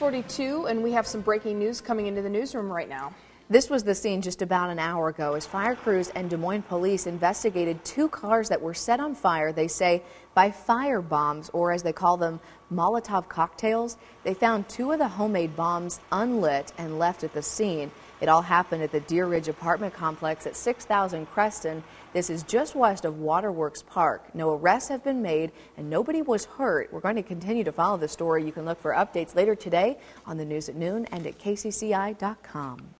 642, and we have some breaking news coming into the newsroom right now. This was the scene just about an hour ago as fire crews and Des Moines police investigated two cars that were set on fire, they say, by fire bombs, or as they call them, Molotov cocktails. They found two of the homemade bombs unlit and left at the scene. It all happened at the Deer Ridge apartment complex at 6000 Creston. This is just west of Waterworks Park. No arrests have been made and nobody was hurt. We're going to continue to follow the story. You can look for updates later today on the news at noon and at kcci.com.